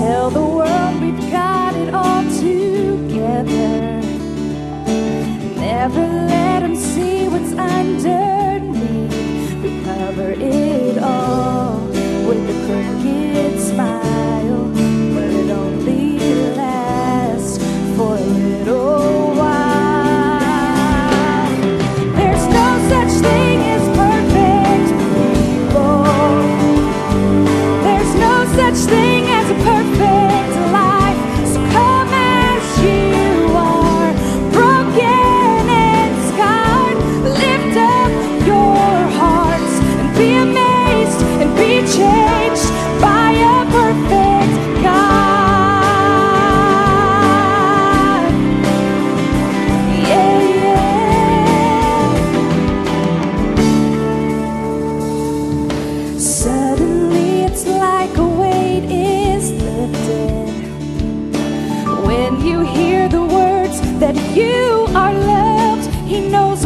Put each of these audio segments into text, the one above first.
Tell the world we've got it all together. Never let them see what's under.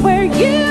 where you